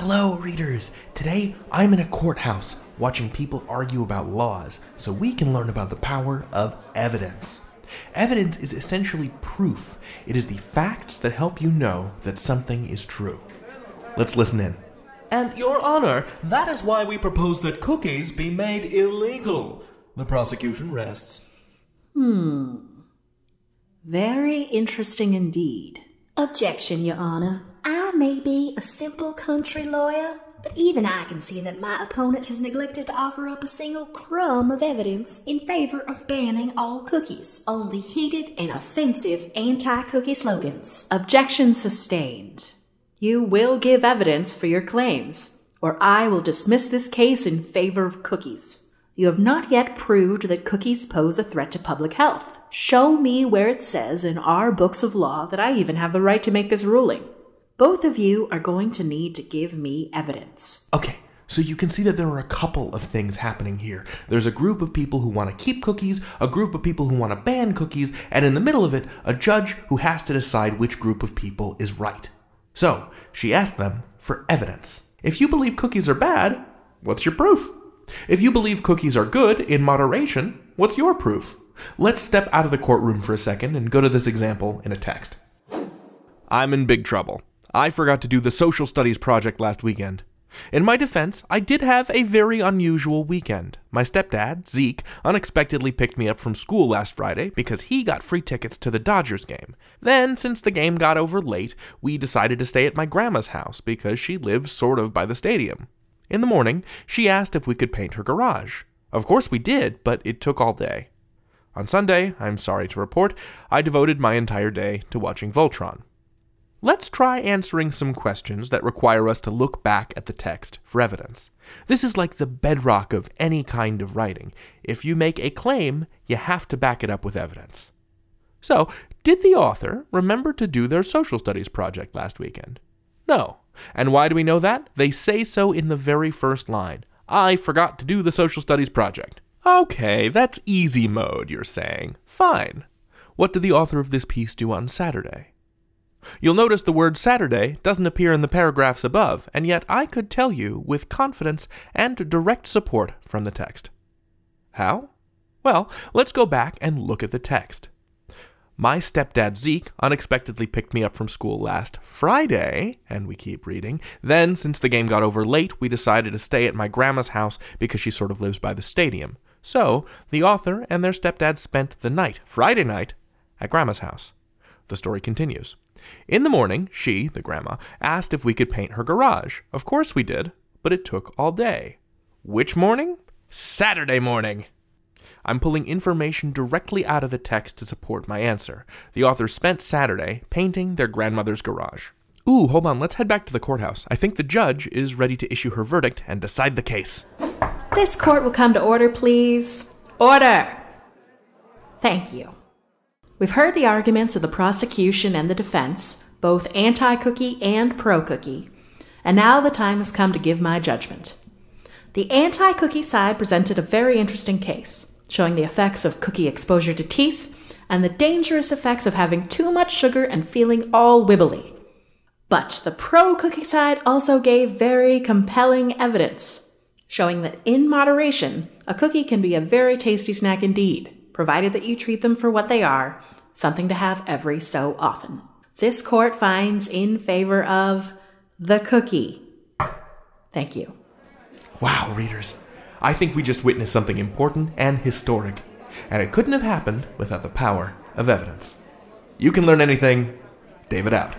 Hello, readers. Today I'm in a courthouse watching people argue about laws so we can learn about the power of evidence. Evidence is essentially proof, it is the facts that help you know that something is true. Let's listen in. And, Your Honor, that is why we propose that cookies be made illegal. The prosecution rests. Hmm. Very interesting indeed. Objection, Your Honor. I may be a simple country lawyer, but even I can see that my opponent has neglected to offer up a single crumb of evidence in favor of banning all cookies only heated and offensive anti cookie slogans. Objection sustained. You will give evidence for your claims, or I will dismiss this case in favor of cookies. You have not yet proved that cookies pose a threat to public health. Show me where it says in our books of law that I even have the right to make this ruling. Both of you are going to need to give me evidence. Okay, so you can see that there are a couple of things happening here. There's a group of people who want to keep cookies, a group of people who want to ban cookies, and in the middle of it, a judge who has to decide which group of people is right. So, she asked them for evidence. If you believe cookies are bad, what's your proof? If you believe cookies are good in moderation, what's your proof? Let's step out of the courtroom for a second and go to this example in a text. I'm in big trouble. I forgot to do the social studies project last weekend. In my defense, I did have a very unusual weekend. My stepdad, Zeke, unexpectedly picked me up from school last Friday because he got free tickets to the Dodgers game. Then, since the game got over late, we decided to stay at my grandma's house because she lives sort of by the stadium. In the morning, she asked if we could paint her garage. Of course we did, but it took all day. On Sunday, I'm sorry to report, I devoted my entire day to watching Voltron. Let's try answering some questions that require us to look back at the text for evidence. This is like the bedrock of any kind of writing. If you make a claim, you have to back it up with evidence. So, did the author remember to do their social studies project last weekend? No. And why do we know that? They say so in the very first line. I forgot to do the social studies project. Okay, that's easy mode, you're saying. Fine. What did the author of this piece do on Saturday? You'll notice the word Saturday doesn't appear in the paragraphs above, and yet I could tell you with confidence and direct support from the text. How? Well, let's go back and look at the text. My stepdad Zeke unexpectedly picked me up from school last Friday, and we keep reading. Then, since the game got over late, we decided to stay at my grandma's house because she sort of lives by the stadium. So, the author and their stepdad spent the night, Friday night, at grandma's house. The story continues. In the morning, she, the grandma, asked if we could paint her garage. Of course we did, but it took all day. Which morning? Saturday morning. I'm pulling information directly out of the text to support my answer. The author spent Saturday painting their grandmother's garage. Ooh, hold on, let's head back to the courthouse. I think the judge is ready to issue her verdict and decide the case. This court will come to order, please. Order! Thank you. We've heard the arguments of the prosecution and the defense, both anti cookie and pro cookie, and now the time has come to give my judgment. The anti cookie side presented a very interesting case, showing the effects of cookie exposure to teeth and the dangerous effects of having too much sugar and feeling all wibbly. But the pro cookie side also gave very compelling evidence, showing that in moderation, a cookie can be a very tasty snack indeed, provided that you treat them for what they are something to have every so often. This court finds in favor of the cookie. Thank you. Wow, readers. I think we just witnessed something important and historic, and it couldn't have happened without the power of evidence. You can learn anything. David out.